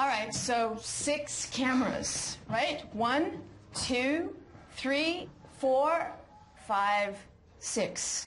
All right, so six cameras, right? One, two, three, four, five, six.